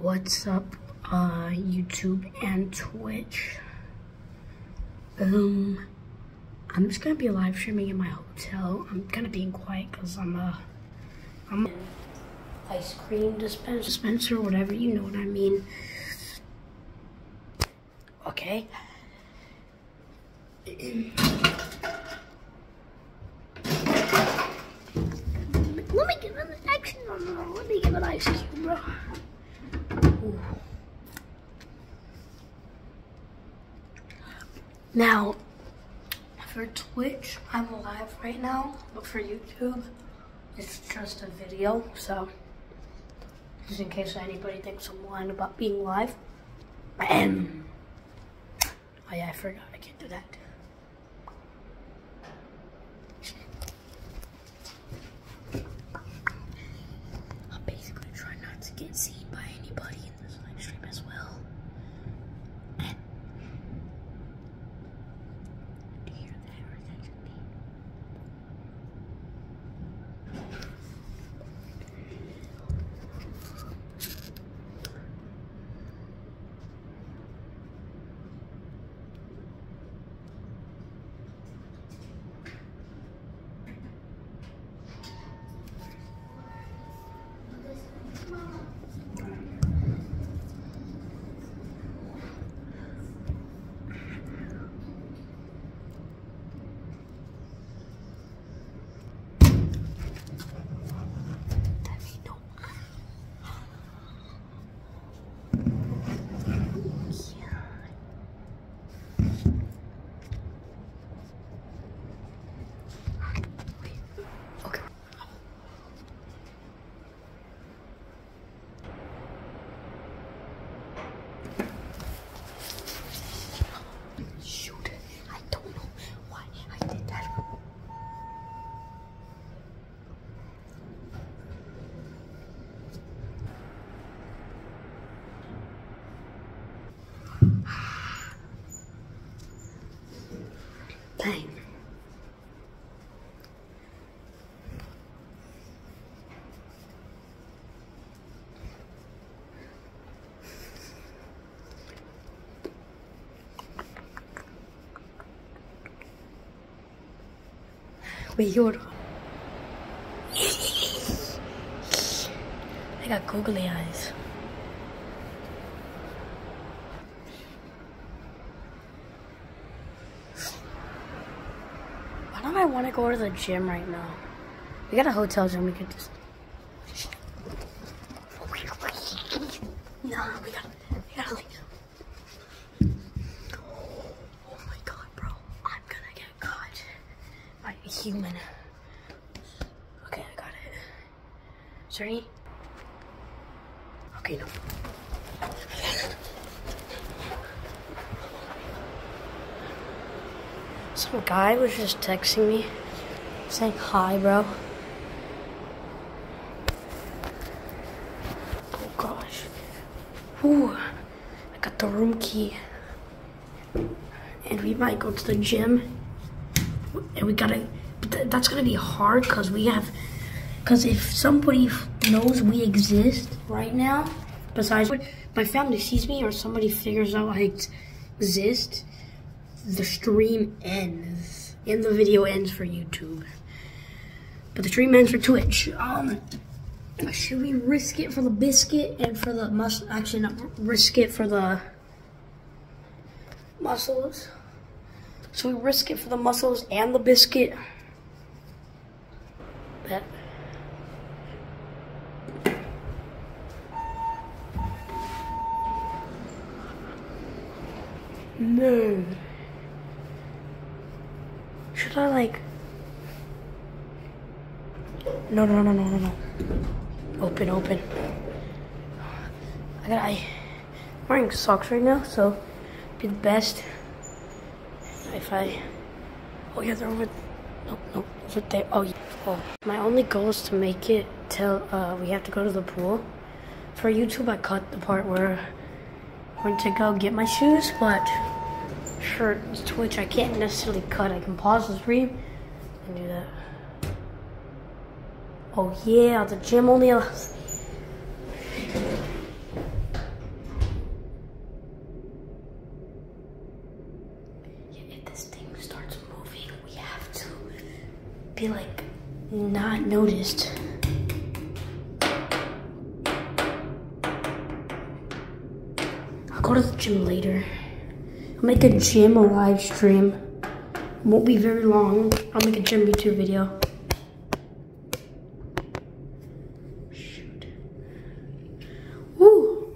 What's up, uh, YouTube and Twitch? Um, I'm just gonna be live streaming in my hotel. I'm kind of being quiet because I'm, uh, I'm ice cream dispenser, dispenser, whatever, you know what I mean. Okay. Let me give an action. No. Let me give an ice cube, bro. Ooh. Now, for Twitch, I'm live right now, but for YouTube, it's just a video. So, just in case anybody thinks I'm lying about being live. Oh yeah, I forgot. I can't do that. I'll basically try not to get seen by anybody in this live stream as well. And do you hear that or is that just me? That ain't no. Okay. Shoot, I don't know why I did that. Bang. Wait, hold. I got googly eyes. Don't I want to go to the gym right now? We got a hotel gym. We could just. No, we gotta, we gotta leave. Oh my god, bro. I'm gonna get caught by a human. Okay, I got it. Is there any? Okay, no. Some guy was just texting me saying hi, bro. Oh gosh. Ooh, I got the room key. And we might go to the gym. And we gotta, th- that's gonna be hard because we have, because if somebody knows we exist right now, besides my family sees me or somebody figures out I ex- exist, the stream ends and the video ends for YouTube. But the stream ends for Twitch. Um, should we risk it for the biscuit and for the muscle? Actually, not risk it for the muscles. So we risk it for the muscles and the biscuit. Bet. No. I like? No, no, no, no, no, no. Open, open. I got. I, I'm wearing socks right now, so be the best if I. Oh yeah, they're over. No, no, over there. Oh, yeah. oh. My only goal is to make it till uh, we have to go to the pool. For YouTube, I cut the part where I went to go get my shoes, but shirt Twitch. I can't necessarily cut. I can pause the stream and do that. Oh yeah, the gym only allows... If this thing starts moving, we have to be like not noticed. I'll go to the gym later. Make a gym a live stream. Won't be very long. I'll make a gym YouTube video. Shoot. Woo!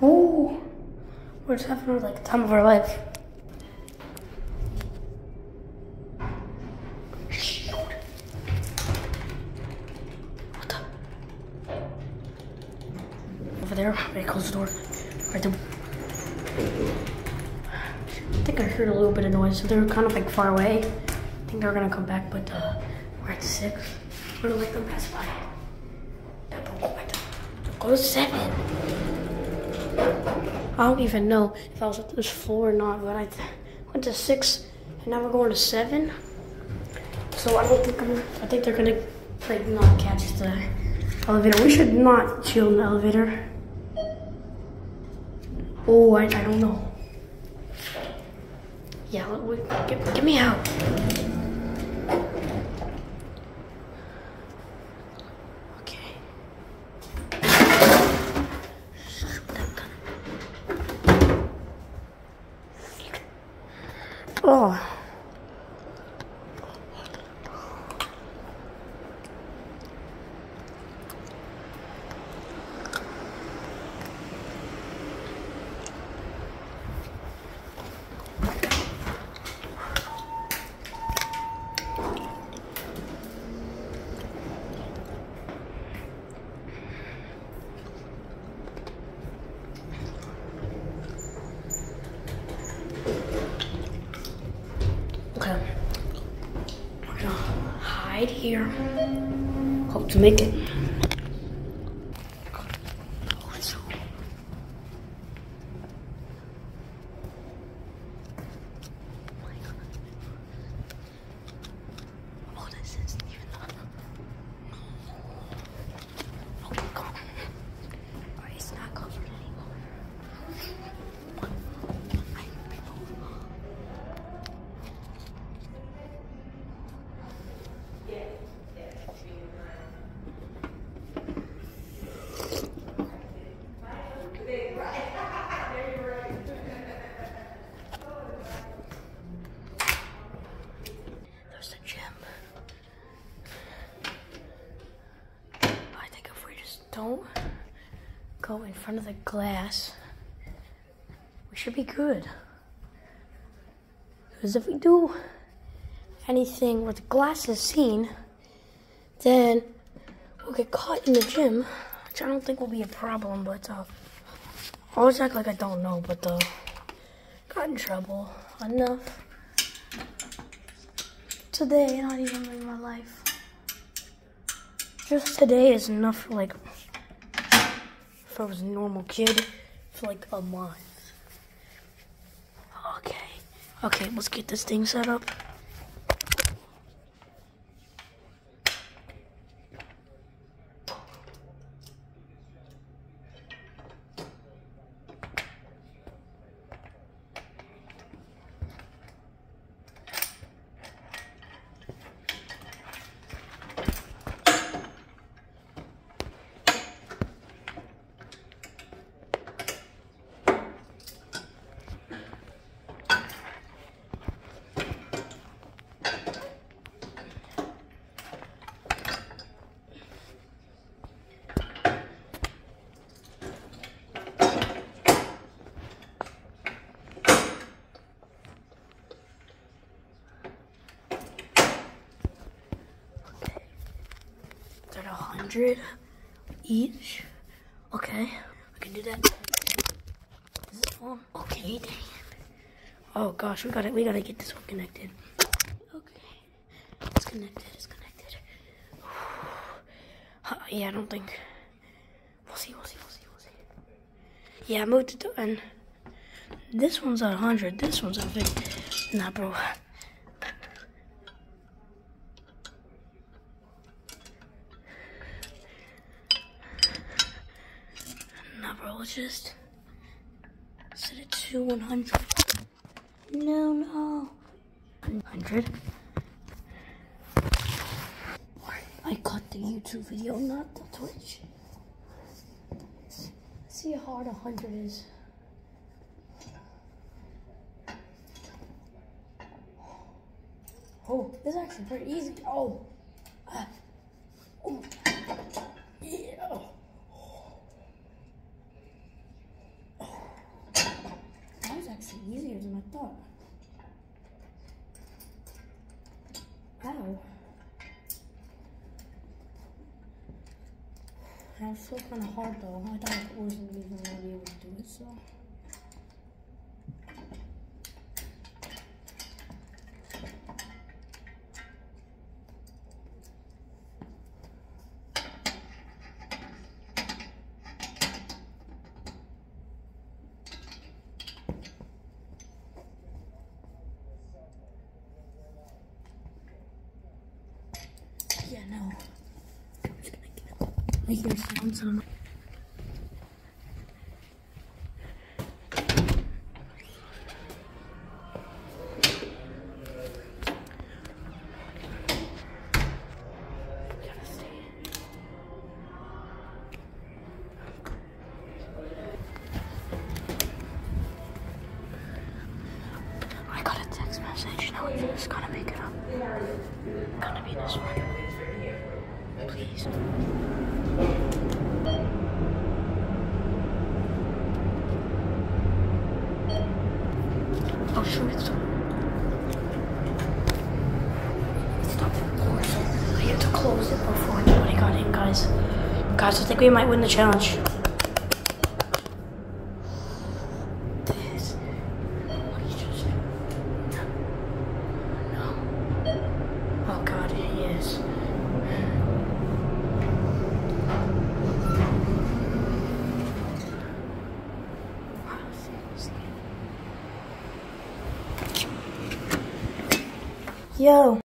Woo! We're just having like the time of our life. Shoot. What the? Over there. Wait, close the door. Right there. I think I heard a little bit of noise, so they were kind of like far away. I think they're gonna come back, but uh, we're at six. We're gonna let them pass by. Go to- Go to seven. I don't even know if I was at this floor or not, but I went to six, and now we're going to seven. So I don't think I'm, I think they're gonna like not catch the elevator. We should not chill in the elevator. Oh, I, I don't know. Yeah, wait, get, get me out. Oh. Okay. We're gonna hide here. Hope to make it. Oh, it's so- Oh my God. Oh, this isn't even the- Oh, come on. Alright, it's not covered anymore. I- There's the gym. I think if we just don't in front of the glass, we should be good. Because if we do anything where the glass is seen, then we'll get caught in the gym, which I don't think will be a problem, but uh, I always act like I don't know, but uh, got in trouble enough today, not even in my life. Just today is enough for like, I was a normal kid, for like a month. Okay, okay, let's get this thing set up. They're a hundred each. Okay, I can do that. Is this one? Okay, dang it. Oh gosh, we gotta we gotta get this one connected. Okay, it's connected. It's connected. Uh, yeah, I don't think. We'll see. We'll see. We'll see. We'll see. Yeah, I moved it to and this one's at hundred. This one's at fifty. Nah, bro. Nah, bro, let's just set it to 100. No, no. 100. I cut the YouTube video, not the Twitch. Let's see how hard 100 is. Oh, this is actually pretty easy. Oh. Ah. Oh. Yeah. That was actually easier than I thought. Ow. Was still kind of hard though. I thought I wasn't even going to be able to do it, so. Yeah, no. I'm just gonna make your sounds on. I got a text message. I'm just gonna make it up. Gonna be this one. Please. Oh, sure, it's Stop recording. I had to close it before anybody got in, guys. Guys, I think we might win the challenge. Oh. Yo.